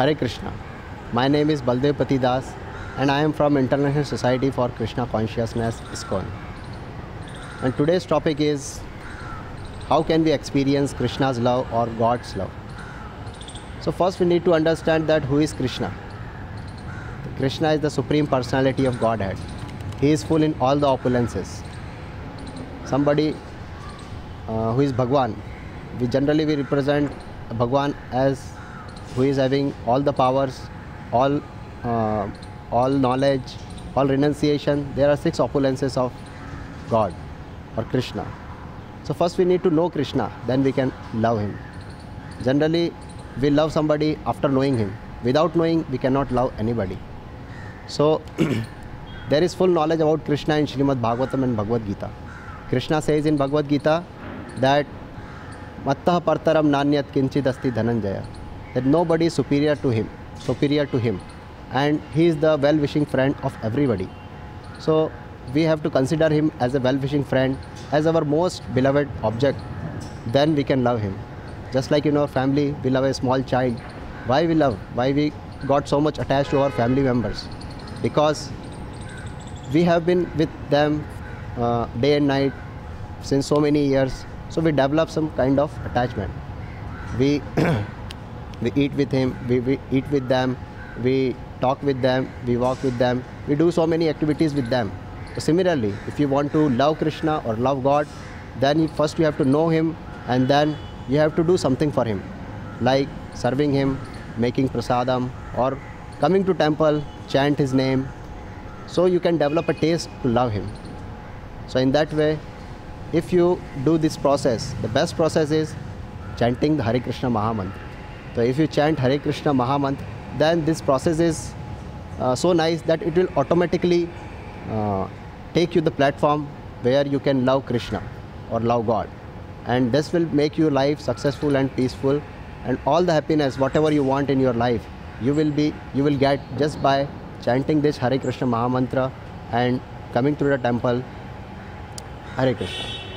Hare Krishna. My name is Baldev Pati Das and I am from International Society for Krishna Consciousness ISKCON. And today's topic is how can we experience Krishna's love or God's love? So first we need to understand that who is Krishna? Krishna is the supreme personality of Godhead. He is full in all the opulences. Somebody uh, who is Bhagwan, we generally we represent Bhagwan as who is having all the powers, all, uh, all knowledge, all renunciation. There are six opulences of God or Krishna. So first we need to know Krishna, then we can love him. Generally, we love somebody after knowing him. Without knowing, we cannot love anybody. So there is full knowledge about Krishna in Srimad Bhagavatam and Bhagavad Gita. Krishna says in Bhagavad Gita that Mattah partaram nanyat kinchid asti dhananjaya that nobody is superior to him, superior to him, and he is the well-wishing friend of everybody. So we have to consider him as a well-wishing friend, as our most beloved object. Then we can love him. Just like in our family, we love a small child. Why we love? Why we got so much attached to our family members? Because we have been with them uh, day and night since so many years. So we develop some kind of attachment. We we eat with him, we, we eat with them, we talk with them, we walk with them, we do so many activities with them. So similarly, if you want to love Krishna or love God, then first you have to know him and then you have to do something for him, like serving him, making prasadam, or coming to temple, chant his name. So you can develop a taste to love him. So in that way, if you do this process, the best process is chanting the Hare Krishna Mahamantra. So if you chant Hare Krishna Mahamantra, then this process is uh, so nice that it will automatically uh, take you the platform where you can love Krishna or love God. And this will make your life successful and peaceful and all the happiness, whatever you want in your life, you will be you will get just by chanting this Hare Krishna Mahamantra and coming to the temple. Hare Krishna.